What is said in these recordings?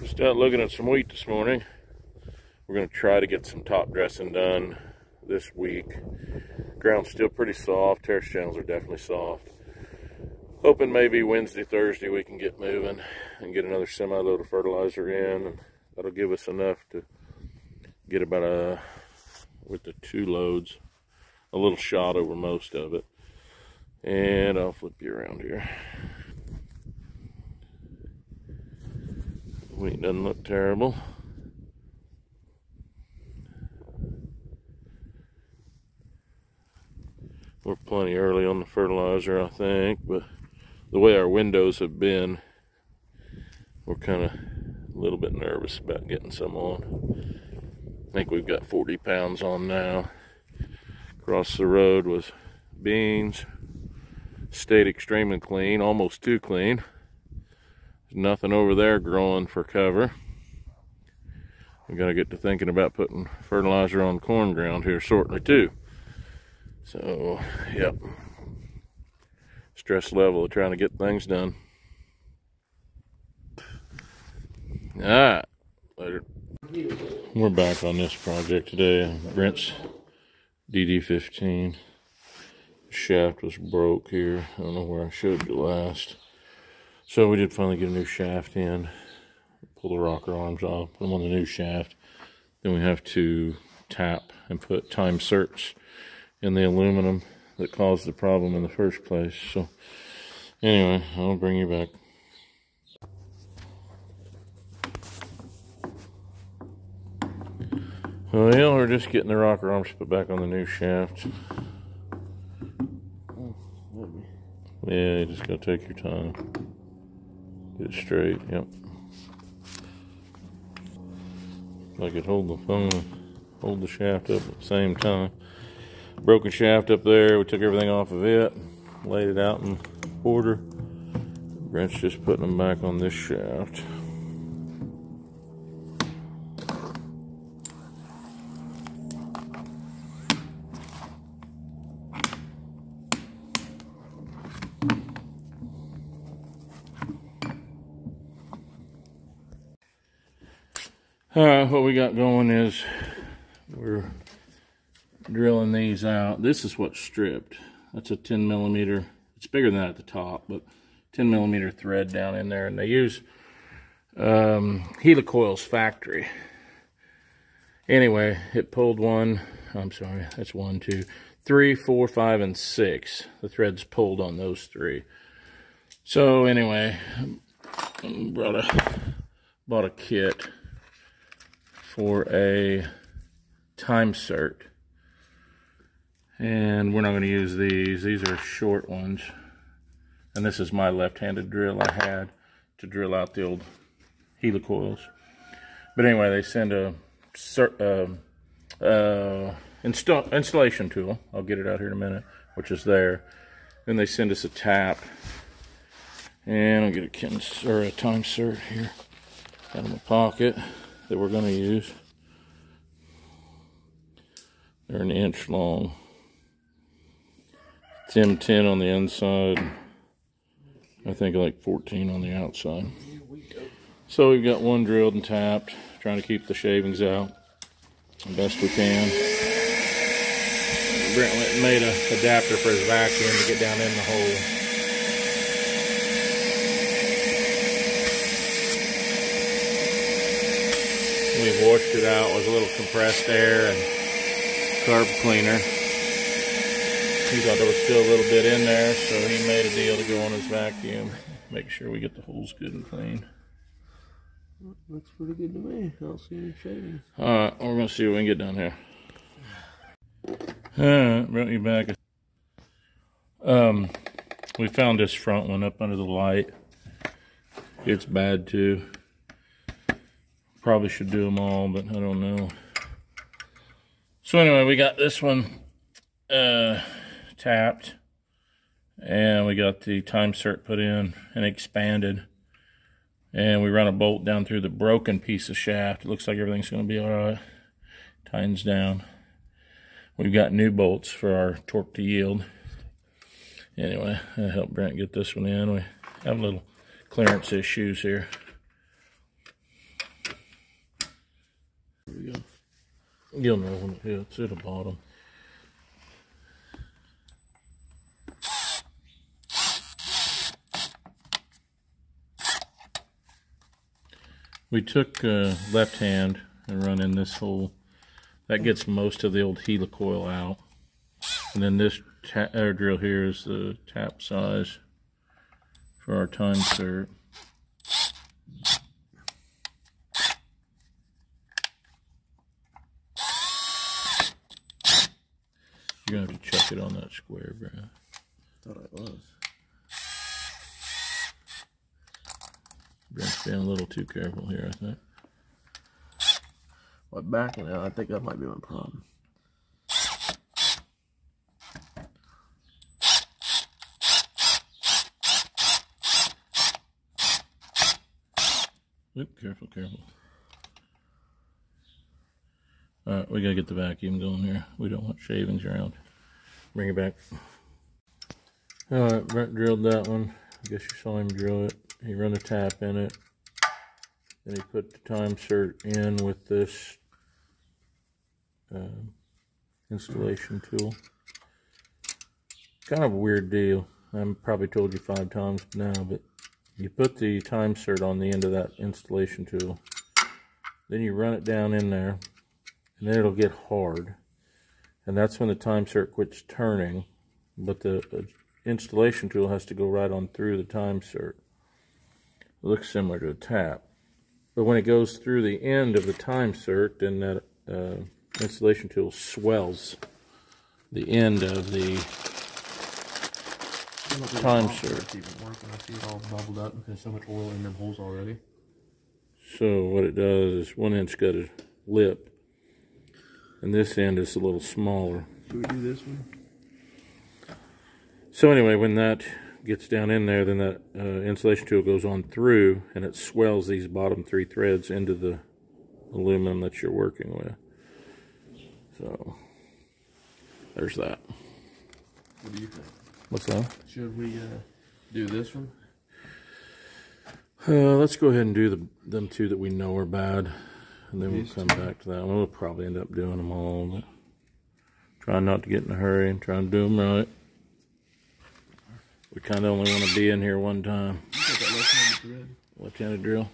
Just out looking at some wheat this morning. We're going to try to get some top dressing done this week. Ground's still pretty soft. Terrace channels are definitely soft. Hoping maybe Wednesday, Thursday we can get moving and get another semi-load of fertilizer in. That'll give us enough to get about a, with the two loads, a little shot over most of it. And I'll flip you around here. Wheat doesn't look terrible. We're plenty early on the fertilizer, I think, but the way our windows have been, we're kind of a little bit nervous about getting some on. I think we've got 40 pounds on now. Across the road was beans. Stayed extremely clean, almost too clean. There's nothing over there growing for cover. We gotta get to thinking about putting fertilizer on corn ground here shortly too. So, yep. Stress level of trying to get things done. Alright, later. We're back on this project today. Brent's DD15 shaft was broke here. I don't know where I showed you last. So we did finally get a new shaft in. Pull the rocker arms off, put them on the new shaft. Then we have to tap and put Time-Serts in the aluminum that caused the problem in the first place. So anyway, I'll bring you back. Well, we're just getting the rocker arms put back on the new shaft. Oh, yeah, you just gotta take your time. Get straight, yep. I could hold the phone, hold the shaft up at the same time. Broken shaft up there, we took everything off of it, laid it out in order. Brent's just putting them back on this shaft. All right, what we got going is we're drilling these out. This is what's stripped. That's a 10 millimeter. It's bigger than that at the top, but 10 millimeter thread down in there. And they use um, Helicoil's factory. Anyway, it pulled one. I'm sorry, that's one, two, three, four, five, and six. The threads pulled on those three. So anyway, brought a bought a kit for a Time-Sert. And we're not going to use these. These are short ones. And this is my left-handed drill I had to drill out the old helicoils. But anyway, they send a uh, uh, install, installation tool. I'll get it out here in a minute, which is there. Then they send us a tap. And I'll get a, or a Time-Sert here out of my pocket that we're going to use. They're an inch long. It's M10 on the inside. I think like 14 on the outside. So we've got one drilled and tapped, trying to keep the shavings out the best we can. Brent made an adapter for his vacuum to get down in the hole. We've washed it out with a little compressed air and carb cleaner. He thought there was still a little bit in there, so he made a deal to go on his vacuum. Make sure we get the holes good and clean. Looks pretty good to me. I don't see any shavings. Alright, we're going to see what we can get down here. Alright, brought you back. Um, we found this front one up under the light. It's bad too. Probably should do them all, but I don't know. So anyway, we got this one uh, tapped. And we got the Time-Sert put in and expanded. And we run a bolt down through the broken piece of shaft. It looks like everything's going to be all right. Tightens down. We've got new bolts for our torque to yield. Anyway, I helped Brent get this one in. We have little clearance issues here. You'll know when it hits the bottom. We took uh, left hand and run in this hole. That gets most of the old helicoil out. And then this air drill here is the tap size for our Time-Sert. You're gonna have to check it on that square, bro. Thought I was. Brent's being a little too careful here, I think. What backing out? I think that might be my problem. Oop, careful, careful. Alright, we gotta get the vacuum going here. We don't want shavings around. Bring it back. Alright, Brent drilled that one. I guess you saw him drill it. He run a tap in it. Then he put the Time-Sert in with this uh, installation tool. Kind of a weird deal. I've probably told you five times now, but you put the Time-Sert on the end of that installation tool. Then you run it down in there, and then it'll get hard. And that's when the Time-Sert quits turning, but the uh, installation tool has to go right on through the Time-Sert. It looks similar to a tap. But when it goes through the end of the Time-Sert, then that uh, installation tool swells the end of the Time-Sert. Even working. I see it all bubbled up there's so much oil in them holes already. So what it does is one end's got a lip, and this end is a little smaller. Should we do this one? So anyway, when that gets down in there, then that uh, insulation tool goes on through, and it swells these bottom three threads into the aluminum that you're working with. So there's that. What do you think? What's that? Should we uh, do this one? Uh, let's go ahead and do the them two that we know are bad, and then we'll come back to that one. We'll probably end up doing them all, but trying not to get in a hurry and trying to do them right. We kind of only want to be in here one time. You got that left-handed? Left-handed drill.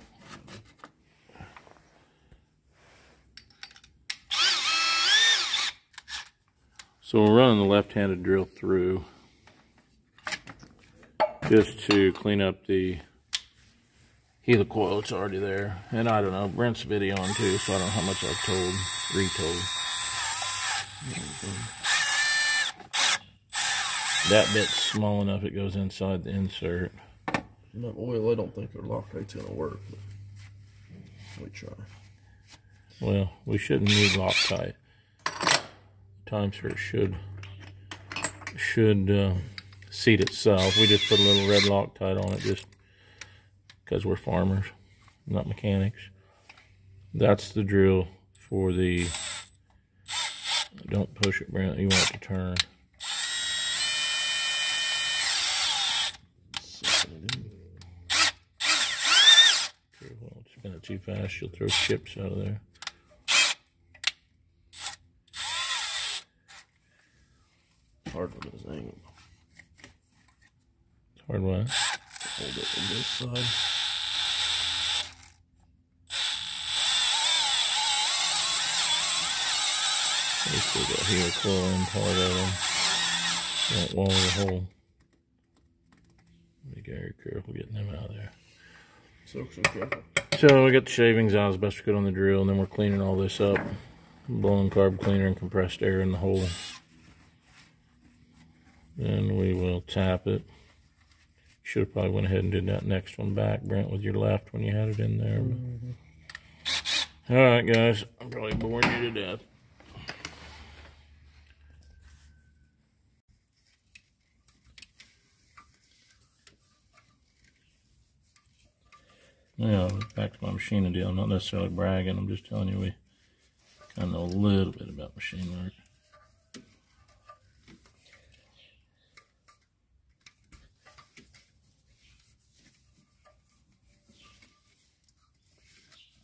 So we're running the left-handed drill through just to clean up the helicoil that's already there. And I don't know, Brent's video on too, so I don't know how much I've told, retold. That bit's small enough it goes inside the insert. Enough oil, I don't think our Loctite's gonna work. But we try. Well, we shouldn't need Loctite. Time-Sert should should uh, seat itself. We just put a little red Loctite on it just because we're farmers, not mechanics. That's the drill for the. Don't push it, Brent. You want it to turn. Careful, spin it too fast, you'll throw chips out of there. Hard with this angle. Hard one. Hold it on this side. We still got helicoil part of them. Don't wall the hole. Be very careful getting them out of there. So, so careful. So we got the shavings out as best we could on the drill, and then we're cleaning all this up. Blowing carb cleaner and compressed air in the hole. Then we will tap it. Should have probably went ahead and did that next one back, Brent, with your left when you had it in there. Mm-hmm. All right, guys. I'm probably boring you to death. Yeah, back to my machining deal. I'm not necessarily bragging. I'm just telling you we kind of know a little bit about machine work.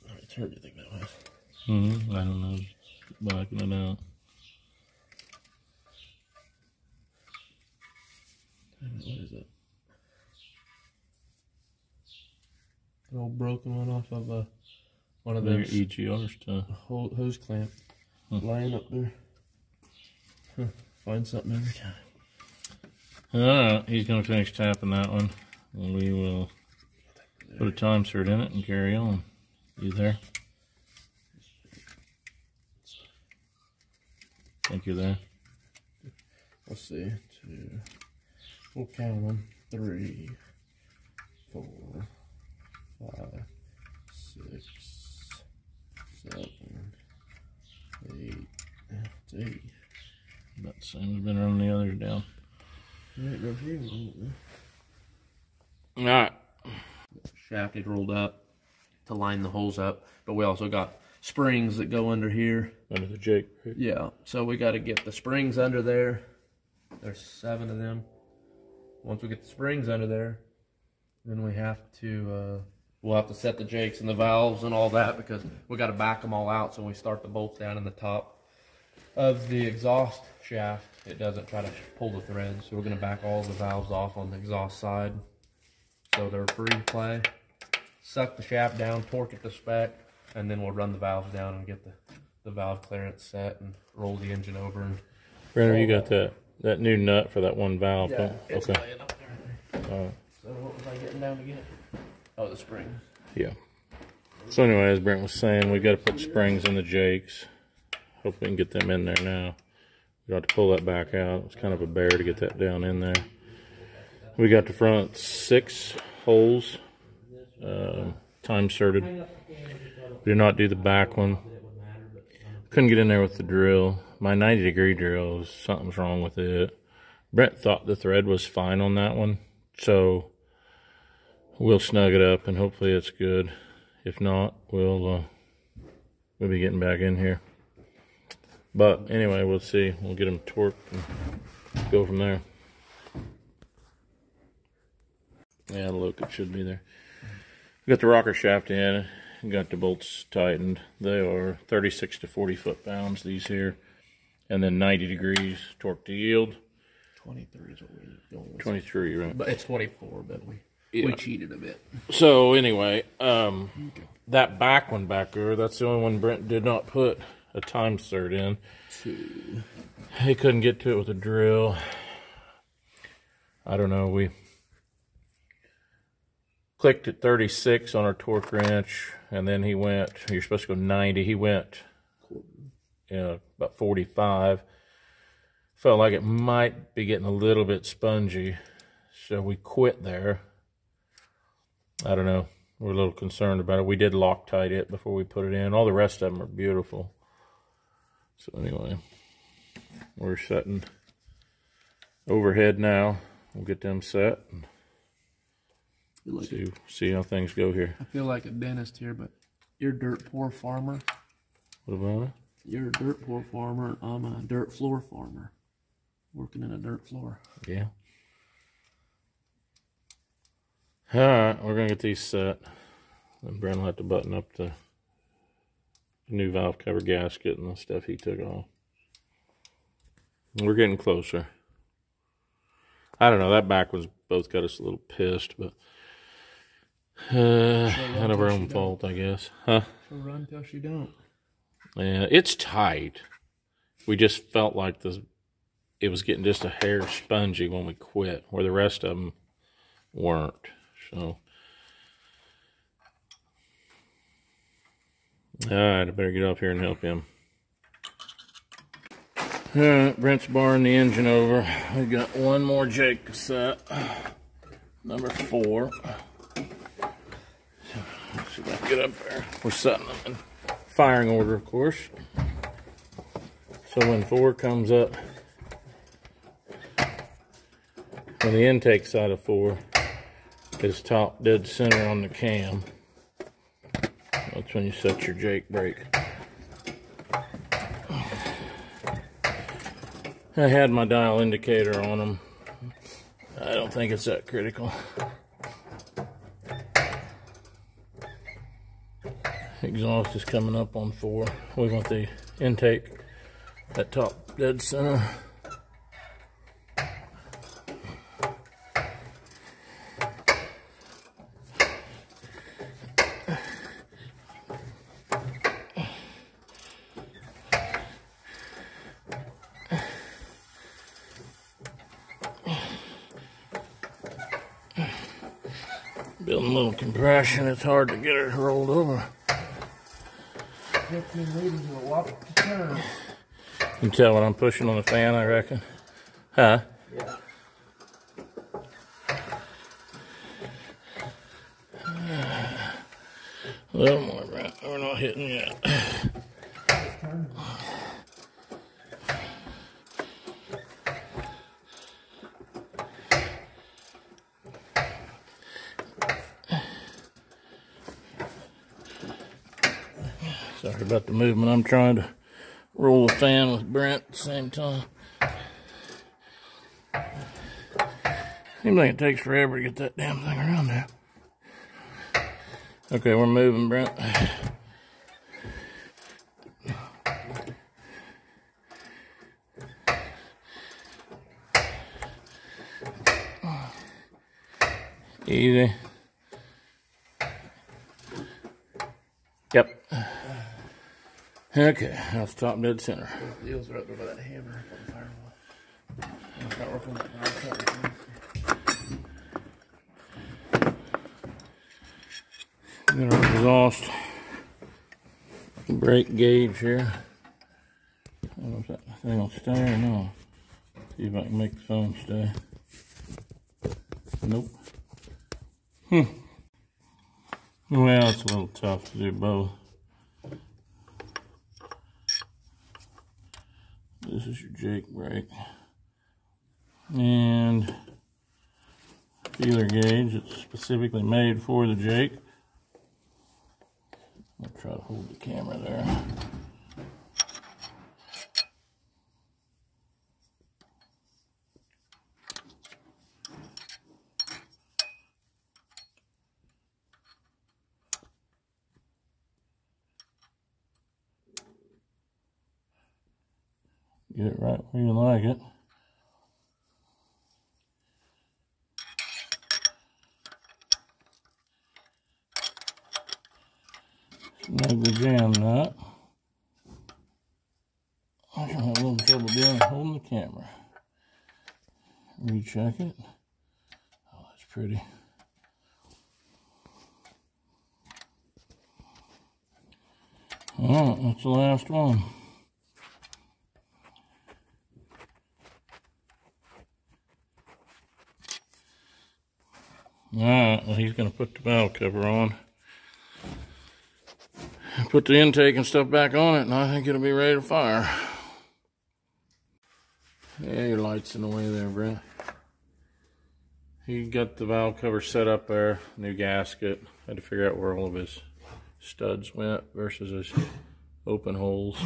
How many turn do you think that was? hmm I don't know. backing it out. What is it? An old broken one off of uh, one of those EGR stuff. hose clamp lying up there. Huh, Find something every time. Alright, he's gonna finish tapping that one. And we will put a Time-Sert in it and carry on. You there? Think you're there? Let's see. Two. We'll count them. Three, four, five, six, seven, eight. Eight. About the same. We've been running the others down. Right Alright. it? Shaft is rolled up to line the holes up, but we also got springs that go under here. Under the Jake. Yeah, so we got to get the springs under there. There's seven of them. Once we get the springs under there, then we have to uh, we'll have to set the jakes and the valves and all that because we got to back them all out. So we start the bolts down in the top of the exhaust shaft. It doesn't try to pull the threads, so we're gonna back all the valves off on the exhaust side, so they're free to play. Suck the shaft down, torque it to spec, and then we'll run the valves down and get the the valve clearance set and roll the engine over and Brenner, you got that that new nut for that one valve? don't- it's okay. laying up there. Alright. So what was I getting down to get? Oh, the spring. Yeah. So anyway, as Brent was saying, we got to put springs in the Jakes. Hope we can get them in there now. We got to pull that back out. It's kind of a bear to get that down in there. We got the front six holes, um, time certed. We did not do the back one. Couldn't get in there with the drill. My 90 degree drill, something's wrong with it. Brent thought the thread was fine on that one. So we'll snug it up and hopefully it's good. If not, we'll uh, we'll be getting back in here. But anyway, we'll see. We'll get them torqued and go from there. Yeah, look, it should be there. We got the rocker shaft in. Got the bolts tightened. They are 36 to 40 foot pounds. These here, and then 90 degrees torque to yield. 23 is what we're going with. 23, right? But it's 24, but we Yeah. we cheated a bit. So anyway, um, that back one back there, that's the only one Brent did not put a Time-Sert in. Two. He couldn't get to it with a drill. I don't know. We clicked at 36 on our torque wrench, and then he went. You're supposed to go 90. He went, you know, about 45. Felt like it might be getting a little bit spongy, so we quit there. I don't know. We're a little concerned about it. We did Loctite it before we put it in. All the rest of them are beautiful. So anyway, we're setting overhead now. We'll get them set and like, see see how things go here. I feel like a dentist here, but you're a dirt poor farmer. What about it? You're a dirt poor farmer. I'm a dirt floor farmer. Working in a dirt floor. Yeah. All right, we're gonna get these set. And Brent will have to button up the new valve cover gasket and the stuff he took off. We're getting closer. I don't know. That back was both got us a little pissed, but uh, kind of our own fault, I guess. Huh? So run till she don't. Yeah, it's tight. We just felt like the it was getting just a hair spongy when we quit, where the rest of them weren't. So, all right, I better get up here and help him. All right, Brent's barring the engine over. We got one more Jake set, number four. If I get up there. We're setting them in firing order, of course. So when four comes up, when the intake side of four is top dead center on the cam, that's when you set your Jake brake. I had my dial indicator on them. I don't think it's that critical. Exhaust is coming up on four. We want the intake at top dead center. Building a compression, it's hard to get it rolled over. 15 liters will walk to turn. You can tell when I'm pushing on the fan, I reckon. Huh? Yeah. A little more, Brent. We're not hitting yet. Turn. Sorry about the movement. I'm trying to roll the fan with Brent at the same time. Seems like it takes forever to get that damn thing around there. Okay, we're moving, Brent. Easy. Yep. Okay, now stop dead center. Those wheels are up there by that hammer the firewall. It's not working. It's not working. Got our exhaust brake gauge here. I don't know if that thing will stay or no. See if I can make the phone stay. Nope. Hmm. Well, it's a little tough to do both. This is your Jake brake. And feeler gauge. It's specifically made for the Jake. I'll try to hold the camera there. You like it. Snug the jam nut. I'm gonna have a little trouble doing holding the camera. Recheck it. Oh, that's pretty. Alright, that's the last one. Alright, well he's gonna put the valve cover on put the intake and stuff back on it, and I think it'll be ready to fire. Yeah, your light's in the way there, Brent. He got the valve cover set up there, new gasket. Had to figure out where all of his studs went versus his open holes.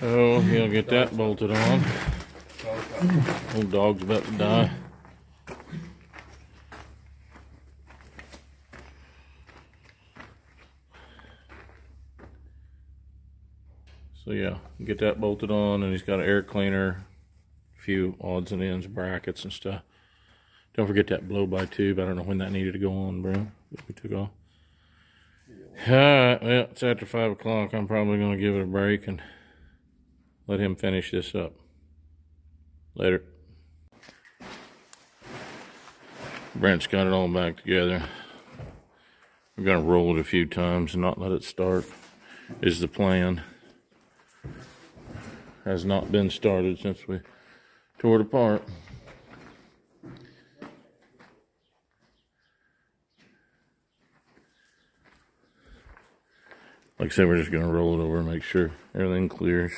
So he'll get that bolted on. Old dog's about to die. So yeah, get that bolted on and he's got an air cleaner, a few odds and ends, brackets and stuff. Don't forget that blow by tube. I don't know when that needed to go on, bro. We took off. Alright, well, it's after five o'clock. I'm probably gonna give it a break and let him finish this up. Later. Brent's got it all back together. We're gonna roll it a few times and not let it start is the plan has not been started since we tore it apart. Like I said, we're just going to roll it over and make sure everything clears.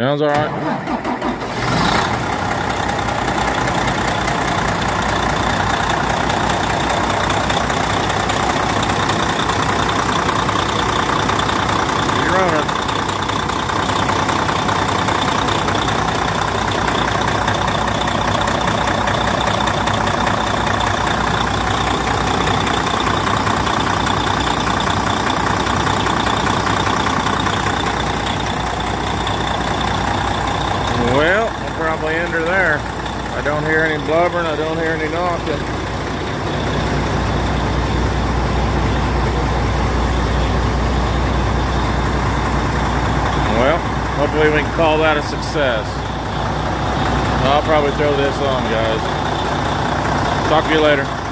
Sounds all right. You're running. Well, I'll probably end her there. I don't I don't hear any knocking. Well, hopefully we can call that a success. I'll probably throw this on, guys. Talk to you later.